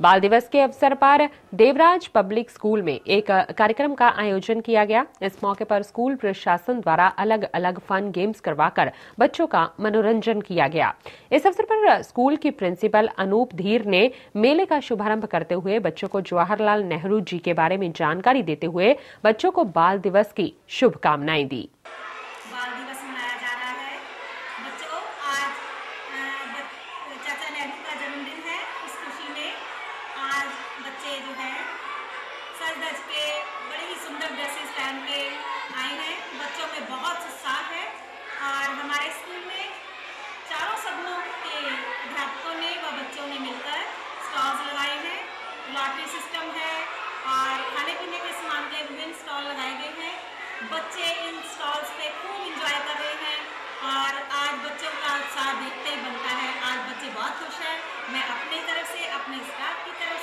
बाल दिवस के अवसर पर देवराज पब्लिक स्कूल में एक कार्यक्रम का आयोजन किया गया। इस मौके पर स्कूल प्रशासन द्वारा अलग अलग फन गेम्स करवाकर बच्चों का मनोरंजन किया गया। इस अवसर पर स्कूल की प्रिंसिपल अनूप धीर ने मेले का शुभारंभ करते हुए बच्चों को जवाहरलाल नेहरू जी के बारे में जानकारी देते हुए बच्चों को बाल दिवस की शुभकामनाएँ दी। बाल दिवस मनाया जा रहा है। बच्चों, आज अ, ब- चाचा नेहरू का जन्मदिन है इस खुशी में आज बच्चे जो हैं सज धज के बड़े ही सुंदर ड्रेसेस पहन के आए हैं। बच्चों में बहुत उत्साह है। और हमारे स्कूल में चारों सदनों के अध्यापकों ने व बच्चों ने मिलकर स्टॉल्स लगाए हैं। लॉटरी सिस्टम है और खाने पीने के सामान के विभिन्न स्टॉल लगाए गए हैं। बच्चे इन स्टॉल्स पे खूब इंजॉय कर रहे हैं और आज बच्चों का उत्साह देखते ही बनता है। आज बच्चे बहुत खुश हैं। मैं अपनी तरफ़ से, अपने स्टाफ की तरफ़